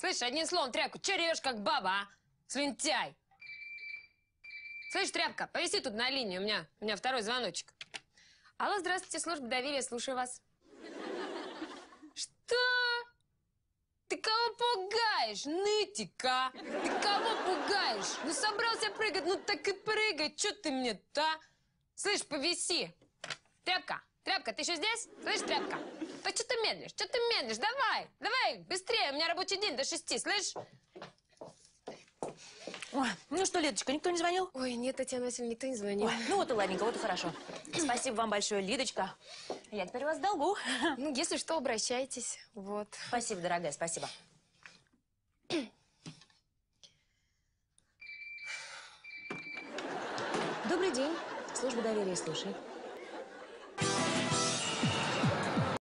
Слышь, одним словом, тряпку, че ревешь, как баба, а? Слюнтяй! Слышь, тряпка, повиси тут на линии, у меня, у меня второй звоночек. Алло, здравствуйте, служба доверия, слушаю вас. Что? Ты кого пугаешь, нытика? Ты кого пугаешь? Ну, собрался прыгать, ну так и прыгай. Че ты мне-то, а? Слышь, повиси. Тряпка, тряпка, ты еще здесь? Слышь, тряпка? Да что ты медлишь? Что ты медлишь? Давай, давай, быстрее, у меня рабочий день до шести, слышь? Ой, ну что, Лидочка, никто не звонил? Ой, нет, Татьяна Васильевна, никто не звонил. Ой, ну вот и ладненько, вот и хорошо. Спасибо вам большое, Лидочка. Я теперь у вас в долгу. Ну, если что, обращайтесь. Вот. Спасибо, дорогая, спасибо. Добрый день. Служба доверия, слушай.